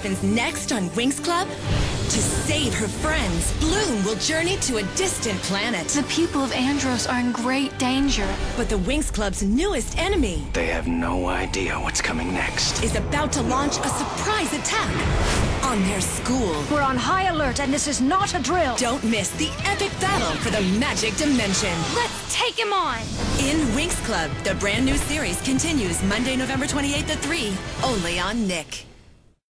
happens next on Winx Club? To save her friends, Bloom will journey to a distant planet. The people of Andros are in great danger. But the Winx Club's newest enemy They have no idea what's coming next. is about to launch a surprise attack on their school. We're on high alert, and this is not a drill. Don't miss the epic battle for the magic dimension. Let's take him on. In Winx Club, the brand new series continues Monday, November 28th at 3, only on Nick.